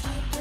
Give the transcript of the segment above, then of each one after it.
Thank you.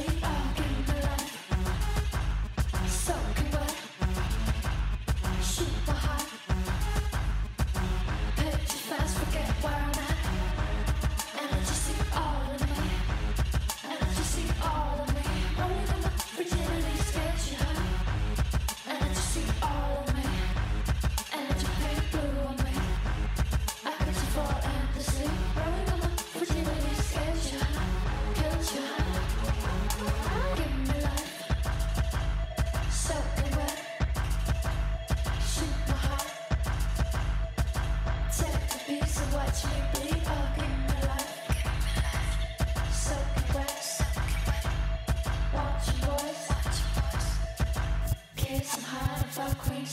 fuck queen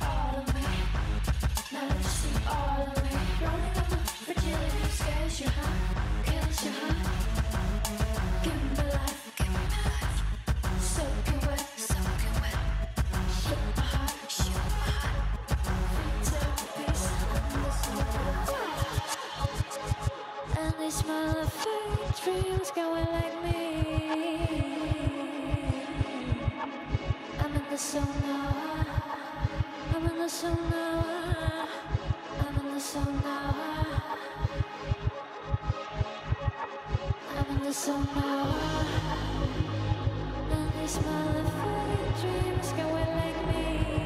all of me, all of me, my fragility scares? Kills? Give me life, give me life. Wet, wet. Shoot my heart, shoot my heart. And they smile at fate, dreams going like me the now. I'm in the zone now. I'm in the zone now. I'm in the zone now. And these motherfucking dreams can wait like me.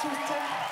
Twitter.